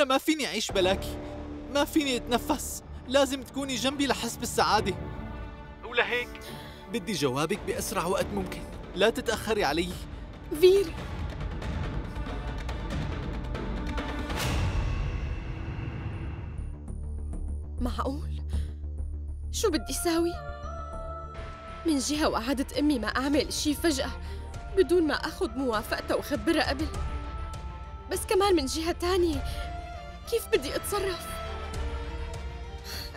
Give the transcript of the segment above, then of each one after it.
أنا ما فيني أعيش بلاكي. ما فيني أتنفس. لازم تكوني جنبي لحس بالسعادة ولهيك بدي جوابك بأسرع وقت ممكن. لا تتأخري علي. غير معقول؟ شو بدي ساوي؟ من جهة وعدت أمي ما أعمل شي فجأة بدون ما أخذ موافقتها وخبرها قبل. بس كمان من جهة تانية كيف بدي أتصرف؟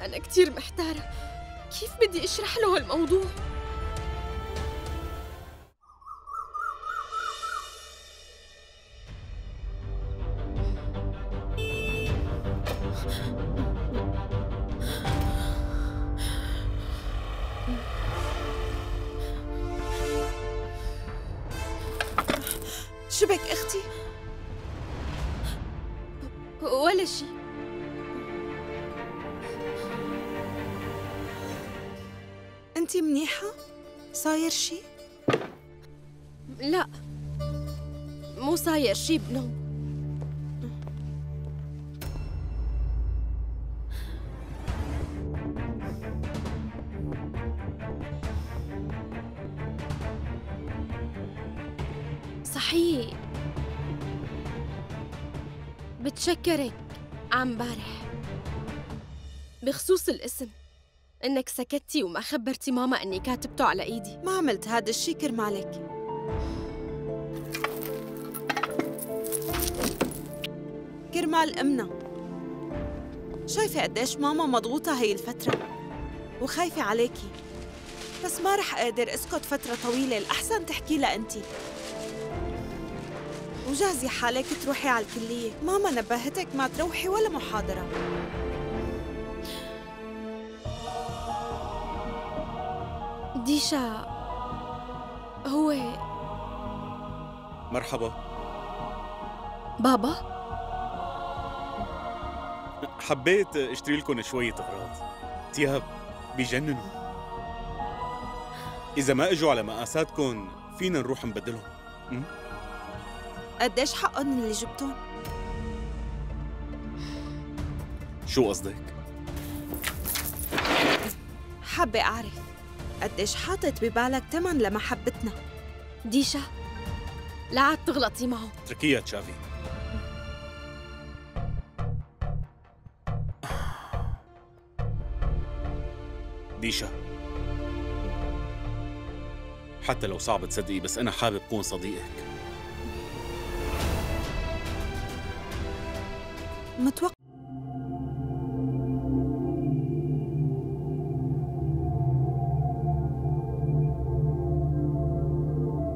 أنا كتير محتارة كيف بدي أشرح له هالموضوع؟ شبك أختي ولا شي. انت منيحة؟ صاير شي؟ لا مو صاير شي بنوم. صحيح. بتشكرك عم امبارح بخصوص الاسم إنك سكتتي وما خبرتي ماما إني كاتبته على إيدي. ما عملت هذا الشي كرمالك كرمال امنا شايفة قديش ماما مضغوطة هي الفترة وخايفة عليكي. بس ما رح قادر أسكت فترة طويلة الأحسن تحكي لها انتي وجهزي حالك تروحي على الكلية. ماما نبهتك ما تروحي ولا محاضرة. ديشا هو مرحبا. بابا؟ حبيت اشتري لكم شوية أغراض. تياب بيجننوا إذا ما إجوا على مقاساتكم فينا نروح نبدلهم. م? قديش حقهم اللي جبتهم؟ شو قصدك؟ حابة أعرف قديش حاطط ببالك تمن لمحبتنا ديشا لا عاد تغلطي معه. اتركيها تشافي. ديشا. حتى لو صعب تصدقي بس أنا حابب كون صديقك. متوقع